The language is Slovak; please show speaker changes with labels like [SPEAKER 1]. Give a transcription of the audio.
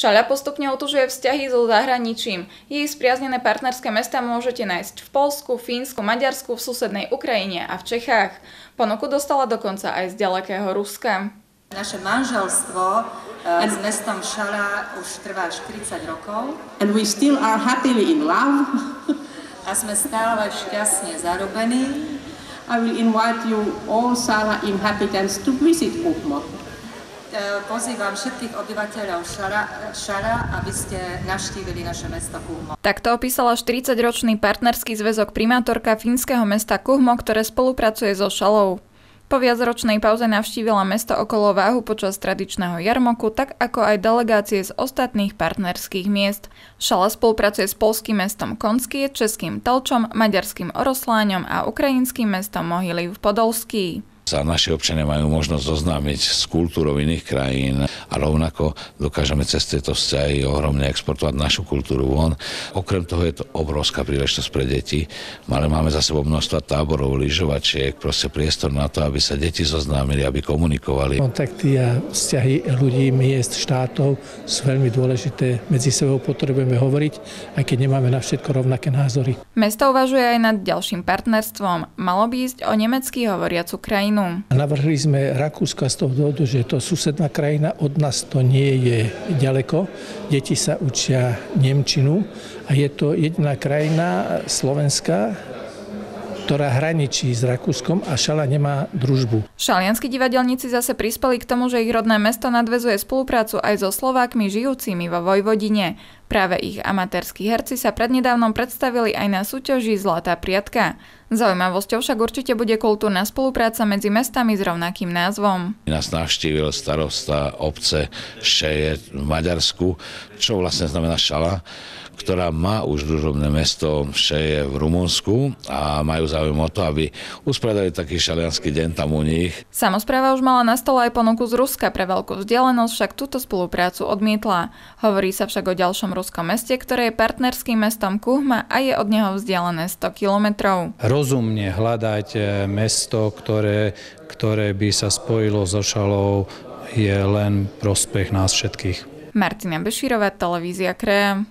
[SPEAKER 1] Šaľa postupne otužuje vzťahy so zahraničím. Jej spriaznené partnerské mesta môžete nájsť v Polsku, Fínsku, Maďarsku, v susednej Ukrajine a v Čechách. Ponuku dostala dokonca aj z ďalekého Ruska.
[SPEAKER 2] Naše manželstvo uh, s mestom Šala už trvá 40 rokov.
[SPEAKER 3] And we still are happily in love.
[SPEAKER 2] a sme stále šťastne zarobení.
[SPEAKER 3] I will invite you all Sala inhabitants to visit Kuhmo.
[SPEAKER 2] E, pozývam všetkých obyvateľov Šara, aby ste navštívili naše mesto Kuhmo.
[SPEAKER 1] Takto opísala 40-ročný partnerský zväzok primátorka fínskeho mesta Kuhmo, ktoré spolupracuje so Šalou. Po viacročnej pauze navštívila mesto okolo váhu počas tradičného jarmoku, tak ako aj delegácie z ostatných partnerských miest. Šala spolupracuje s polským mestom Konskie, českým Telčom, maďarským Orosláňom a ukrajinským mestom v Podolský
[SPEAKER 4] sa naši občania majú možnosť zoznámiť s kultúrou iných krajín a rovnako dokážeme cez tieto vzťahy ohromne exportovať našu kultúru von. Okrem toho je to obrovská príležitosť pre deti, ale máme za sebou množstva táborov, lyžovačiek, proste priestor na to, aby sa deti zoznámili, aby komunikovali.
[SPEAKER 5] Kontakty a vzťahy ľudí, miest, štátov sú veľmi dôležité. Medzi sebou potrebujeme hovoriť, aj keď nemáme na všetko rovnaké názory.
[SPEAKER 1] Mesto uvažuje aj nad ďalším partnerstvom. Malo by ísť o nemecký hovoriacu krajinu krajinu.
[SPEAKER 5] Navrhli sme Rakúska z toho dôvodu, že to susedná krajina, od nás to nie je ďaleko. Deti sa učia Nemčinu a je to jediná krajina Slovenska, ktorá hraničí s Rakúskom a Šala nemá družbu.
[SPEAKER 1] Šalianskí divadelníci zase prispeli k tomu, že ich rodné mesto nadvezuje spoluprácu aj so Slovákmi žijúcimi vo Vojvodine. Práve ich amatérskí herci sa prednedávnom predstavili aj na súťaži Zlatá priatka. Zaujímavosťou však určite bude kultúrna spolupráca medzi mestami s rovnakým názvom.
[SPEAKER 4] Nás navštívil starosta obce Šeje v Maďarsku, čo vlastne znamená Šala ktorá má už družobné mesto Šeje v Rumunsku a majú záujem o to, aby uspredali taký šalianský deň tam u nich.
[SPEAKER 1] Samozpráva už mala na stole aj ponuku z Ruska pre veľkú vzdialenosť, však túto spoluprácu odmietla. Hovorí sa však o ďalšom ruskom meste, ktoré je partnerským mestom Kuhma a je od neho vzdialené 100 kilometrov.
[SPEAKER 6] Rozumne hľadať mesto, ktoré, ktoré by sa spojilo so Šalou, je len prospech nás všetkých.
[SPEAKER 1] Martina Bešírová, televízia Kreja.